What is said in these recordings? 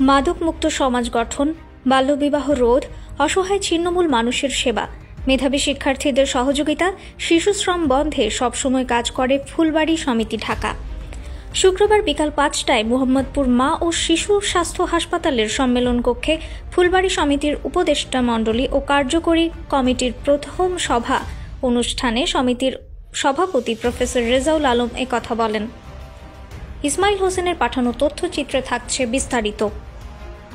মাদকমুক্ত সমাজ গঠন, বাল্যবিবাহ রোধ, অসহায় ছিন্নমূল মানুষের সেবা। মেধাবী শিক্ষার্থীদের সহযোগিতা শিশুশ্রম বন্ধে সবসময় কাজ করে ফুলবাড়ি সমিতি ঢাকা। শুক্রবার বিকাল পাঁচটায় মোহাম্মদপুর মা ও শিশু স্বাস্থ্য হাসপাতালের সম্মেলন কক্ষে ফুলবাড়ি সমিতির উপদেষ্টা মণ্ডলী ও কার্যকরী কমিটির প্রথম সভা অনুষ্ঠানে সমিতির সভাপতি প্রফেসর রেজাউল আলম কথা বলেন। ইসমাইল হোসেনের পাঠানো তথ্যচিত্রে থাকছে বিস্তারিত।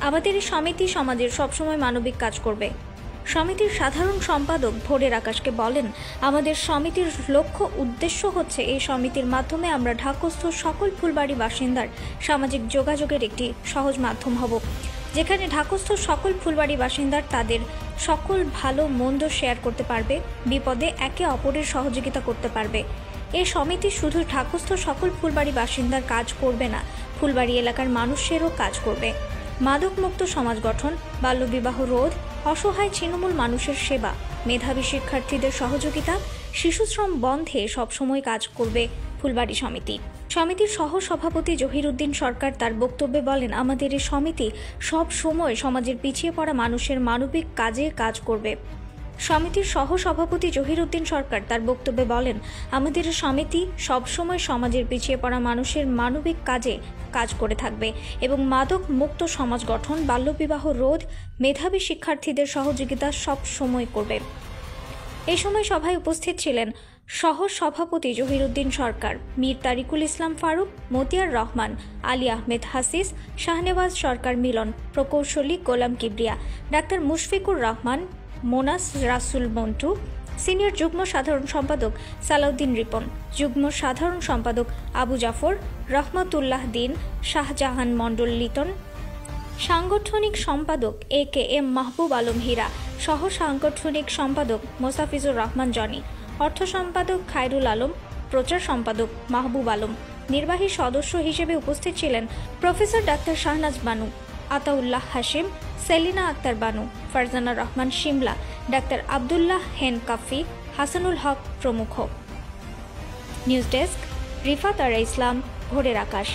আমাদের এই সমিতি সমাজের সবসময় মানবিক কাজ করবে। সমিতির সাধারণ সম্পাদক ভোরের আকাশকে বলেন, আমাদের সমিতির লক্ষ্য উদ্দেশ্য হচ্ছে এই সমিতির মাধ্যমে আমরা ঢাকস্থ সকল ফুলবাড়ি বাসিন্দার সামাজিক যোগাযোগের একটি সহজ মাধ্যম হব, যেখানে ঢাকস্থ সকল ফুলবাড়ি বাসিন্দার তাদের সকল ভালো মন্দ শেয়ার করতে পারবে, বিপদে একে অপরের সহযোগিতা করতে পারবে। এই সমিতি শুধু ঠাকুরস্থ সকল ফুলবাড়ি বাসিন্দার কাজ করবে না, ফুলবাড়ি এলাকার মানুষেরও কাজ করবে। মাদকমুক্ত সমাজ গঠন, বাল্যবিবাহ রোধ, অসহায় ছিন্নমূল মানুষের সেবা, মেধাবী শিক্ষার্থীদের সহযোগিতা, শিশুশ্রম বন্ধে সবসময় কাজ করবে ফুলবাড়ি সমিতি। সমিতির সহ সভাপতি জহিরুদ্দিন সরকার তার বক্তব্যে বলেন, আমাদের এই সমিতি সব সময় সমাজের পিছিয়ে পড়া মানুষের মানবিক কাজে কাজ করবে। সমিতির সহ সভাপতি জহিরুদ্দিন সরকার তার বক্তব্যে বলেন, আমাদের সমিতি সবসময় সমাজের পিছিয়ে পড়া মানুষের মানবিক কাজে কাজ করে থাকবে এবং মাদক মুক্ত সমাজ গঠন, বাল্যবিবাহ রোধ, মেধাবী শিক্ষার্থীদের সহযোগিতা সব সময় করবে। এই সময় সভায় উপস্থিত ছিলেন সহ সভাপতি জহিরুদ্দিন সরকার, মীর তারিকুল ইসলাম ফারুক, মতিয়ার রহমান, আলী আহমেদ হাসিস, শাহনেওয়াজ সরকার মিলন, প্রকৌশলী গোলাম কিবরিয়া, ডাক্তার মুশফিকুর রহমান মোনাস রাসুল মন্টু, সিনিয়র যুগ্ম সাধারণ সম্পাদক সালাউদ্দিন রিপন, যুগ্ম সাধারণ সম্পাদক আবু জাফর, রহমতুল্লাহ দিন, শাহজাহান মণ্ডল লিটন, সাংগঠনিক সম্পাদক এ কে এম মাহবুব আলম হীরা, সহ সাংগঠনিক সম্পাদক মোসাফিজুর রহমান জনি, অর্থ সম্পাদক খায়রুল আলম, প্রচার সম্পাদক মাহবুব আলম, নির্বাহী সদস্য হিসেবে উপস্থিত ছিলেন professor doctor Shahnaz Banu, Ataullah Hashim Selina Akter Banu, Farzana Rahman Shimla, doctor Abdullah হেন কাফি, হাসানুল হক প্রমুখ। News desk, Rifat Ara Islam, Bhorer Akash.